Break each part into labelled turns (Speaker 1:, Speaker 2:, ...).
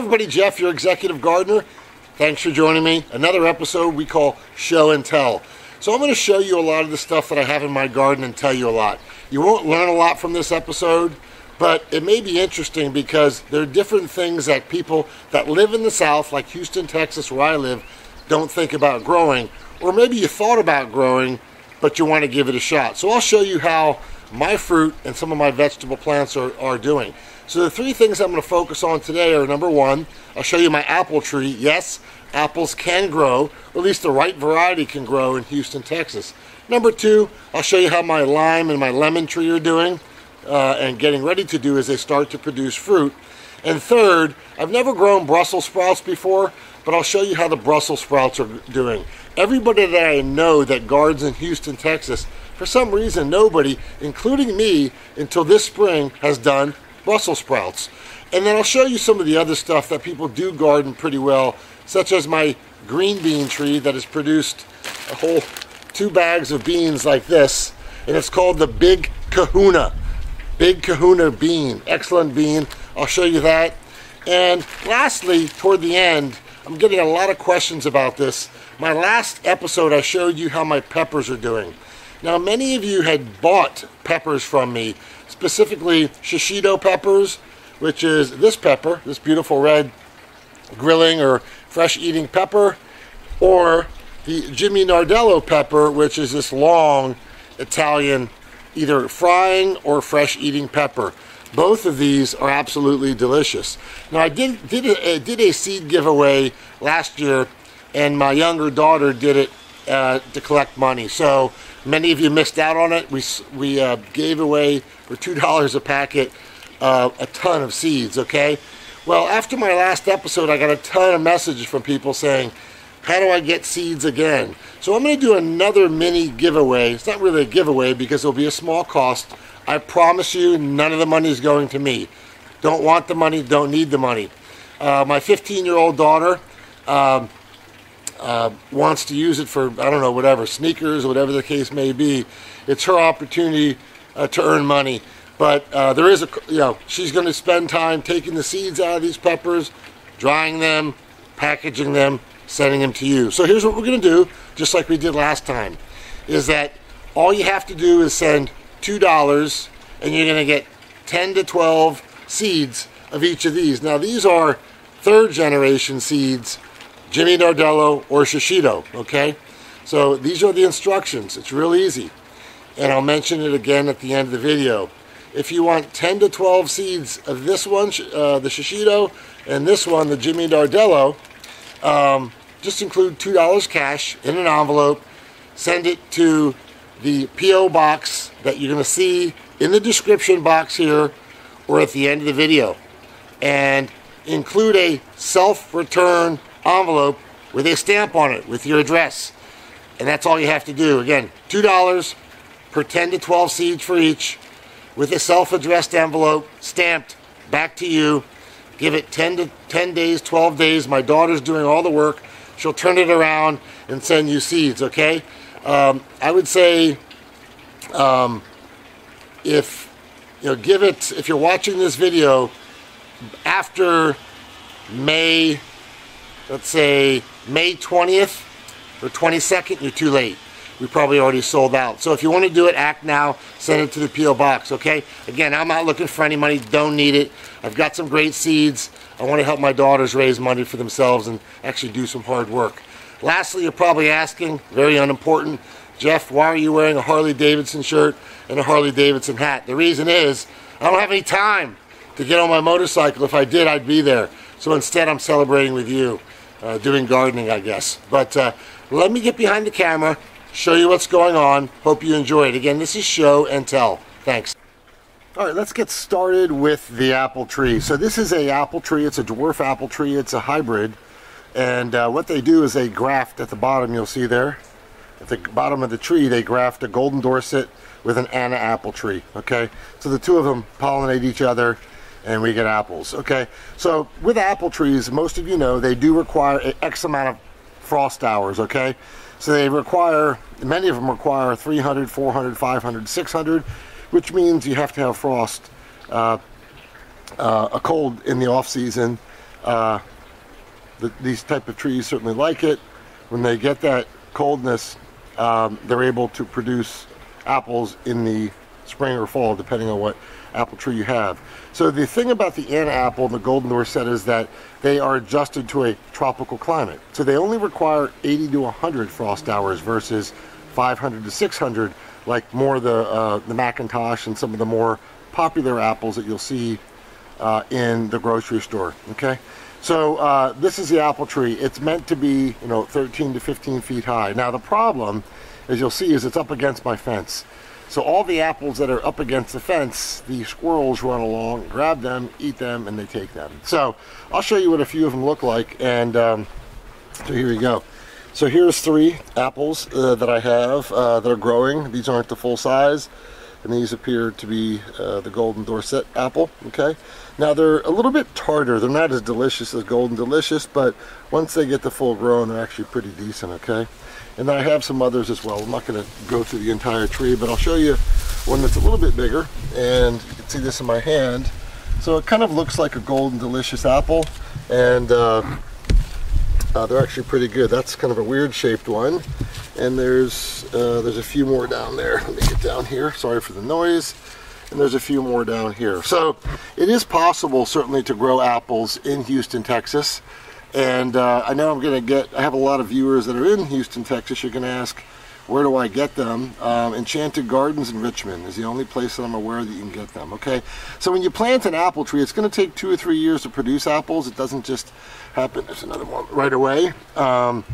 Speaker 1: everybody, Jeff, your executive gardener. Thanks for joining me. Another episode we call Show and Tell. So I'm going to show you a lot of the stuff that I have in my garden and tell you a lot. You won't learn a lot from this episode, but it may be interesting because there are different things that people that live in the South, like Houston, Texas, where I live, don't think about growing. Or maybe you thought about growing, but you want to give it a shot. So I'll show you how my fruit and some of my vegetable plants are, are doing. So the three things I'm going to focus on today are number one, I'll show you my apple tree. Yes, apples can grow, or at least the right variety can grow in Houston, Texas. Number two, I'll show you how my lime and my lemon tree are doing uh, and getting ready to do as they start to produce fruit. And third, I've never grown Brussels sprouts before, but I'll show you how the Brussels sprouts are doing. Everybody that I know that gardens in Houston, Texas, for some reason, nobody, including me, until this spring, has done Brussels sprouts. And then I'll show you some of the other stuff that people do garden pretty well, such as my green bean tree that has produced a whole two bags of beans like this. And it's called the Big Kahuna. Big Kahuna bean. Excellent bean. I'll show you that. And lastly, toward the end, I'm getting a lot of questions about this. My last episode, I showed you how my peppers are doing. Now, many of you had bought peppers from me specifically shishito peppers, which is this pepper, this beautiful red grilling or fresh eating pepper, or the Jimmy Nardello pepper, which is this long Italian either frying or fresh eating pepper. Both of these are absolutely delicious. Now I did did a, did a seed giveaway last year, and my younger daughter did it uh, to collect money. So many of you missed out on it. We we uh, gave away for $2 a packet uh, a ton of seeds, okay? Well, after my last episode, I got a ton of messages from people saying, how do I get seeds again? So I'm going to do another mini giveaway. It's not really a giveaway because it'll be a small cost. I promise you, none of the money is going to me. Don't want the money, don't need the money. Uh, my 15 year old daughter uh, uh, wants to use it for, I don't know, whatever, sneakers, or whatever the case may be. It's her opportunity uh, to earn money. But uh, there is a, you know, she's going to spend time taking the seeds out of these peppers, drying them, packaging them, sending them to you. So here's what we're going to do, just like we did last time, is that all you have to do is send $2 and you're going to get 10 to 12 seeds of each of these. Now these are third generation seeds, Jimmy Nardello or Shishito, okay? So these are the instructions. It's real easy and I'll mention it again at the end of the video. If you want 10 to 12 seeds of this one, uh, the Shishito, and this one, the Jimmy Nardello, um, just include $2 cash in an envelope, send it to the P.O. box that you're going to see in the description box here or at the end of the video. And include a self-return envelope with a stamp on it with your address. And that's all you have to do. Again, $2 per 10 to 12 seeds for each with a self-addressed envelope stamped back to you. Give it 10 to 10 days, 12 days. My daughter's doing all the work. She'll turn it around and send you seeds, okay? Um, I would say um, if, you know, give it, if you're watching this video after May, let's say May 20th or 22nd, you're too late we probably already sold out. So if you want to do it, act now, send it to the P.O. Box, okay? Again, I'm not looking for any money, don't need it. I've got some great seeds. I want to help my daughters raise money for themselves and actually do some hard work. Lastly, you're probably asking, very unimportant, Jeff, why are you wearing a Harley Davidson shirt and a Harley Davidson hat? The reason is, I don't have any time to get on my motorcycle. If I did, I'd be there. So instead, I'm celebrating with you, uh, doing gardening, I guess. But uh, let me get behind the camera show you what's going on. Hope you enjoy it. Again, this is show and tell. Thanks. All right, let's get started with the apple tree. So this is a apple tree. It's a dwarf apple tree. It's a hybrid. And uh, what they do is they graft at the bottom, you'll see there. At the bottom of the tree, they graft a golden Dorset with an Anna apple tree, okay? So the two of them pollinate each other and we get apples, okay? So with apple trees, most of you know, they do require X amount of frost hours, okay? So they require, many of them require 300, 400, 500, 600, which means you have to have frost, uh, uh, a cold in the off season, uh, the, these type of trees certainly like it. When they get that coldness, um, they're able to produce apples in the spring or fall, depending on what apple tree you have. So the thing about the Anna apple and the Golden Dorset is that they are adjusted to a tropical climate. So they only require 80 to 100 frost hours versus 500 to 600, like more the uh, the McIntosh and some of the more popular apples that you'll see uh, in the grocery store. Okay, so uh, this is the apple tree. It's meant to be you know 13 to 15 feet high. Now the problem, as you'll see, is it's up against my fence. So all the apples that are up against the fence, the squirrels run along, grab them, eat them, and they take them. So I'll show you what a few of them look like. And um, so here we go. So here's three apples uh, that I have uh, that are growing. These aren't the full size. And these appear to be uh, the Golden Dorset apple, okay? Now they're a little bit tartar. They're not as delicious as Golden Delicious, but once they get the full grown, they're actually pretty decent, okay? And I have some others as well. I'm not going to go through the entire tree, but I'll show you one that's a little bit bigger. And you can see this in my hand. So it kind of looks like a golden delicious apple. And uh, uh, they're actually pretty good. That's kind of a weird shaped one. And there's, uh, there's a few more down there. Let me get down here. Sorry for the noise and there's a few more down here. So it is possible certainly to grow apples in Houston, Texas. And uh, I know I'm going to get, I have a lot of viewers that are in Houston, Texas. You're going to ask, where do I get them? Um, Enchanted Gardens in Richmond is the only place that I'm aware that you can get them, okay? So when you plant an apple tree, it's going to take two or three years to produce apples. It doesn't just happen, there's another one, right away. Um,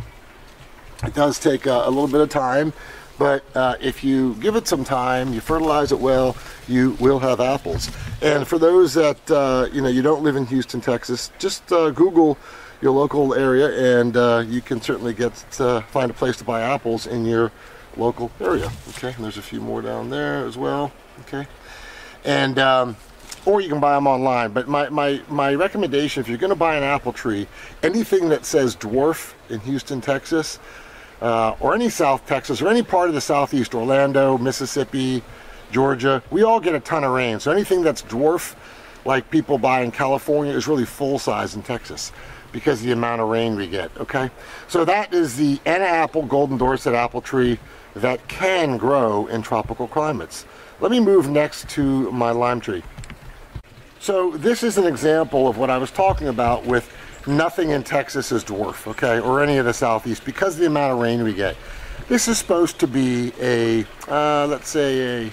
Speaker 1: it does take a, a, little bit of time, but uh, if you give it some time, you fertilize it well, you will have apples. And for those that, uh, you know, you don't live in Houston, Texas, just uh, Google your local area and uh, you can certainly get to find a place to buy apples in your local area. Okay and there's a few more down there as well. Okay. And um, or you can buy them online but my, my, my recommendation if you're going to buy an apple tree anything that says dwarf in Houston Texas uh, or any South Texas or any part of the Southeast Orlando Mississippi Georgia we all get a ton of rain so anything that's dwarf like people buy in California is really full size in Texas because of the amount of rain we get, okay? So that is the Anna apple, golden Dorset apple tree that can grow in tropical climates. Let me move next to my lime tree. So this is an example of what I was talking about with nothing in Texas is dwarf, okay, or any of the southeast because of the amount of rain we get. This is supposed to be a, uh, let's say a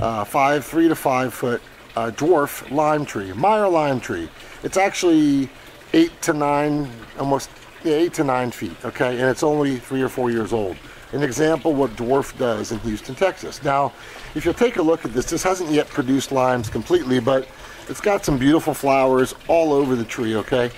Speaker 1: uh, five, three to five foot uh, dwarf lime tree, Meyer lime tree. It's actually eight to nine, almost yeah, eight to nine feet, okay? And it's only three or four years old. An example what dwarf does in Houston, Texas. Now, if you'll take a look at this, this hasn't yet produced limes completely, but it's got some beautiful flowers all over the tree, okay?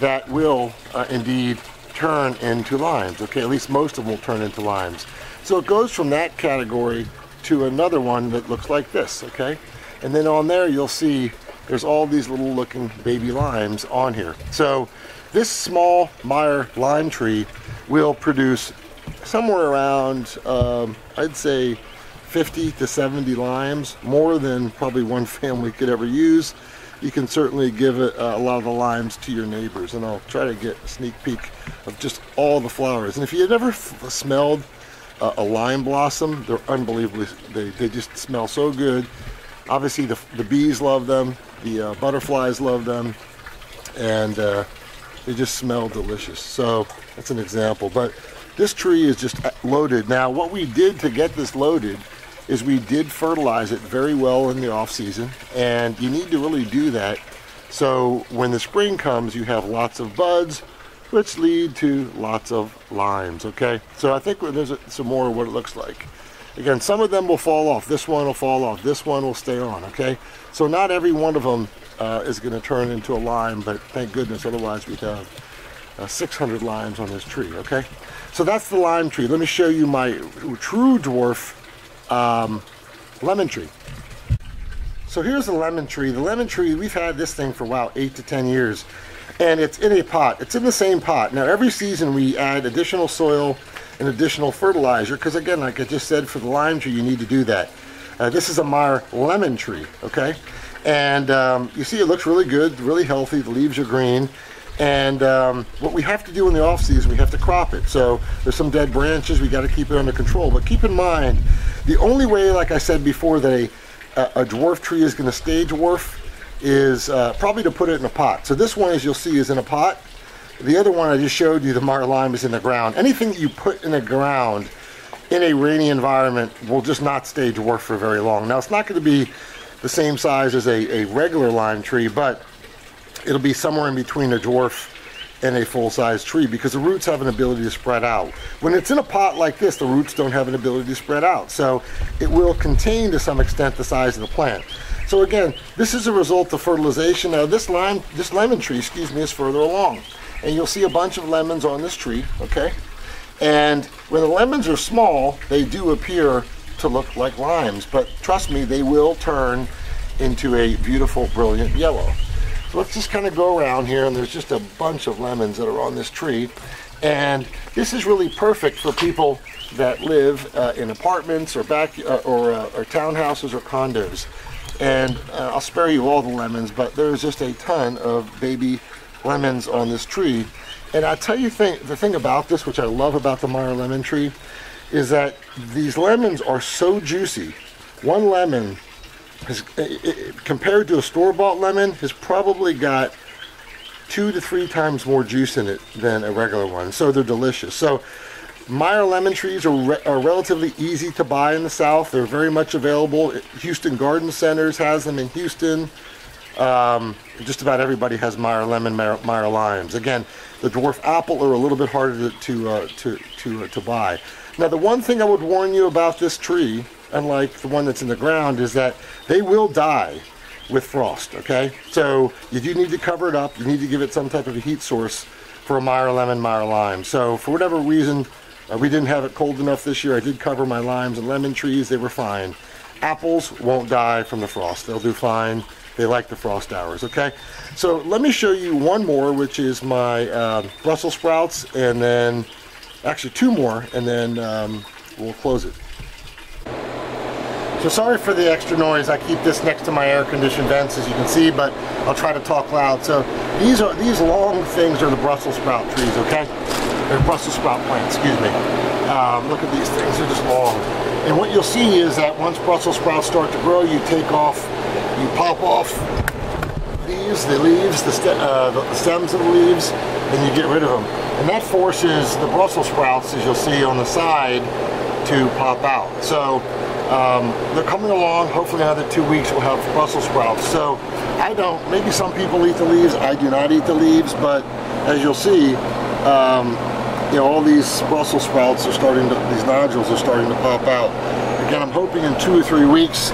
Speaker 1: That will uh, indeed turn into limes, okay? At least most of them will turn into limes. So it goes from that category to another one that looks like this, okay? And then on there you'll see there's all these little looking baby limes on here. So this small Meyer lime tree will produce somewhere around, um, I'd say 50 to 70 limes, more than probably one family could ever use. You can certainly give it, uh, a lot of the limes to your neighbors and I'll try to get a sneak peek of just all the flowers. And if you've ever smelled uh, a lime blossom, they're unbelievably, they, they just smell so good. Obviously the, the bees love them, the uh, butterflies love them, and uh, they just smell delicious. So that's an example. But this tree is just uh, loaded. Now, what we did to get this loaded is we did fertilize it very well in the off season, and you need to really do that. So when the spring comes, you have lots of buds, which lead to lots of limes. Okay, so I think there's some more of what it looks like. Again, some of them will fall off. This one will fall off. This one will stay on, okay? So not every one of them uh, is going to turn into a lime, but thank goodness, otherwise we'd have uh, 600 limes on this tree, okay? So that's the lime tree. Let me show you my true dwarf um, lemon tree. So here's the lemon tree. The lemon tree, we've had this thing for, wow, eight to 10 years. And it's in a pot. It's in the same pot. Now, every season we add additional soil and additional fertilizer, because again, like I just said, for the lime tree, you need to do that. Uh, this is a Meyer lemon tree, okay? And um, you see it looks really good, really healthy. The leaves are green. And um, what we have to do in the off season, we have to crop it. So there's some dead branches, we got to keep it under control. But keep in mind, the only way, like I said before, that a, a dwarf tree is going to stay dwarf is uh, probably to put it in a pot. So this one, as you'll see, is in a pot. The other one I just showed you, the Meyer lime, is in the ground. Anything that you put in the ground in a rainy environment will just not stay dwarf for very long. Now, it's not going to be the same size as a, a regular lime tree, but it'll be somewhere in between a dwarf and a full-size tree because the roots have an ability to spread out. When it's in a pot like this, the roots don't have an ability to spread out. So it will contain to some extent the size of the plant. So again, this is a result of fertilization. Now this lime, this lemon tree, excuse me, is further along. And you'll see a bunch of lemons on this tree, okay? And when the lemons are small, they do appear to look like limes, but trust me, they will turn into a beautiful, brilliant yellow. So let's just kind of go around here and there's just a bunch of lemons that are on this tree. And this is really perfect for people that live uh, in apartments or back uh, or, uh, or, townhouses or condos. And uh, I'll spare you all the lemons, but there's just a ton of baby lemons on this tree. And I tell you thing, the thing about this, which I love about the Meyer lemon tree, is that these lemons are so juicy. One lemon has, compared to a store-bought lemon, has probably got two to three times more juice in it than a regular one. So they're delicious. So Meyer lemon trees are, re are relatively easy to buy in the South. They're very much available. Houston Garden Centers has them in Houston. Um, just about everybody has Meyer lemon, Meyer, Meyer, limes. Again, the dwarf apple are a little bit harder to to uh, to to, uh, to buy. Now, the one thing I would warn you about this tree unlike the one that's in the ground, is that they will die with frost, okay? So you do need to cover it up. You need to give it some type of a heat source for a Meyer lemon, Meyer lime. So for whatever reason, uh, we didn't have it cold enough this year. I did cover my limes and lemon trees. They were fine. Apples won't die from the frost. They'll do fine. They like the frost hours, okay? So let me show you one more, which is my uh, Brussels sprouts, and then actually two more, and then um, we'll close it. So sorry for the extra noise. I keep this next to my air conditioned vents as you can see, but I'll try to talk loud. So these are these long things are the Brussels sprout trees, okay? They're Brussels sprout plants, excuse me. Um, look at these things, they're just long. And what you'll see is that once Brussels sprouts start to grow, you take off, you pop off these, the leaves, the, uh, the stems of the leaves, and you get rid of them. And that forces the Brussels sprouts, as you'll see on the side, to pop out. So um, they're coming along. Hopefully another two weeks we'll have Brussels sprouts. So I don't, maybe some people eat the leaves. I do not eat the leaves, but as you'll see, um, you know, all these Brussels sprouts are starting to, these nodules are starting to pop out. Again, I'm hoping in two or three weeks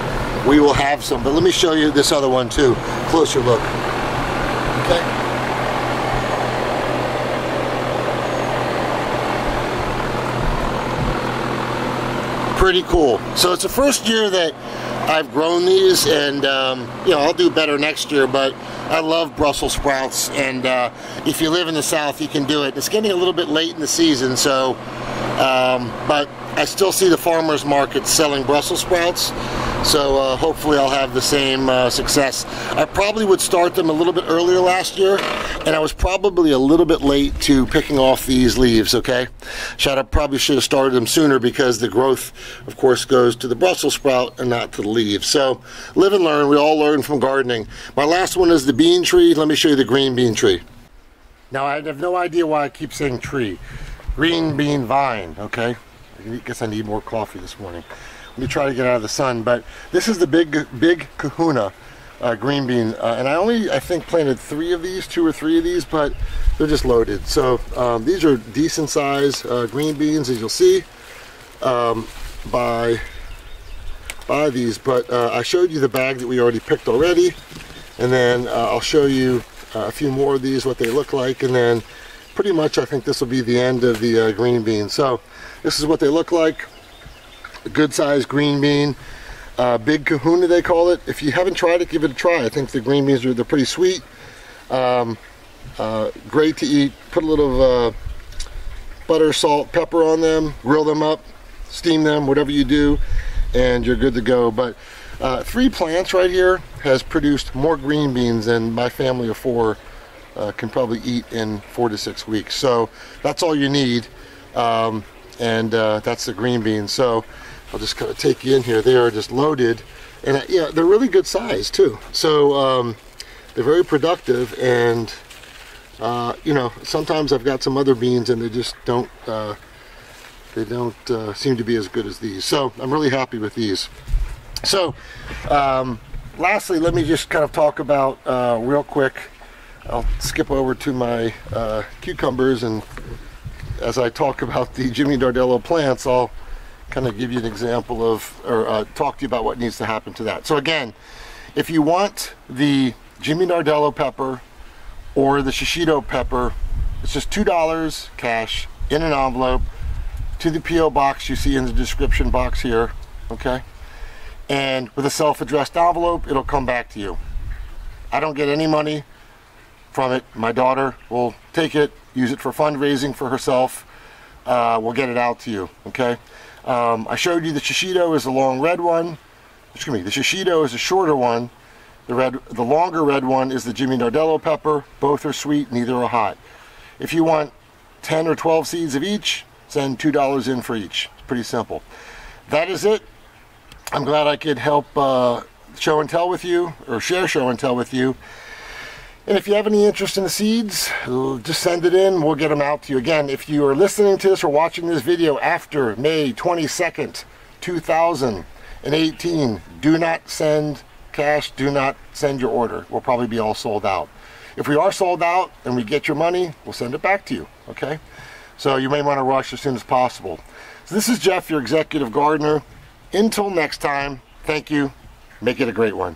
Speaker 1: we will have some, but let me show you this other one too. Closer look. Okay. Pretty cool. So it's the first year that I've grown these and um, you know I'll do better next year but I love Brussels sprouts and uh, if you live in the south you can do it. It's getting a little bit late in the season so um, but I still see the farmers market selling Brussels sprouts so uh, hopefully I'll have the same uh, success. I probably would start them a little bit earlier last year, and I was probably a little bit late to picking off these leaves, okay? Should I probably should have started them sooner because the growth, of course, goes to the Brussels sprout and not to the leaves. So live and learn. We all learn from gardening. My last one is the bean tree. Let me show you the green bean tree. Now, I have no idea why I keep saying tree. Green bean vine, okay? I guess I need more coffee this morning. Me try to get out of the sun. But this is the big, big kahuna uh, green bean. Uh, and I only, I think, planted three of these, two or three of these, but they're just loaded. So um, these are decent size uh, green beans, as you'll see, um, by, by these. But uh, I showed you the bag that we already picked already. And then uh, I'll show you uh, a few more of these, what they look like. And then pretty much I think this will be the end of the green beans. So this is what they look like a good sized green bean. Uh, big kahuna they call it. If you haven't tried it, give it a try. I think the green beans are they're pretty sweet. Um, uh, great to eat. Put a little uh, butter, salt, pepper on them, grill them up, steam them, whatever you do, and you're good to go. But Uh, three plants right here has produced more green beans than my family of four uh, can probably eat in four to six weeks. So that's all you need. Um, and uh, that's the green beans. So I'll just kind of take you in here. They are just loaded. And uh, yeah, they're really good size too. So um, they're very productive and uh, you know, sometimes I've got some other beans and they just don't, uh, they don't uh, seem to be as good as these. So I'm really happy with these. So, um, lastly, let me just kind of talk about uh, real quick. I'll skip over to my uh, cucumbers, and as I talk about the Jimmy Nardello plants, I'll kind of give you an example of, or uh, talk to you about what needs to happen to that. So again, if you want the Jimmy Nardello pepper or the shishito pepper, it's just $2 cash in an envelope to the P.O. box you see in the description box here, okay? and with a self-addressed envelope it'll come back to you I don't get any money from it my daughter will take it use it for fundraising for herself uh, we'll get it out to you okay um, I showed you the shishito is the long red one. Excuse me the shishito is the shorter one. The red the longer red one is the Jimmy Nardello pepper. Both are sweet neither are hot. If you want 10 or 12 seeds of each send two dollars in for each. It's pretty simple. That is it. I'm glad I could help uh, show and tell with you, or share show and tell with you. And if you have any interest in the seeds, just send it in. We'll get them out to you. Again, if you are listening to this or watching this video after May 22nd, 2018, do not send cash. Do not send your order. We'll probably be all sold out. If we are sold out and we get your money, we'll send it back to you. Okay? So you may want to rush as soon as possible. So this is Jeff, your executive gardener. Until next time, thank you. Make it a great one.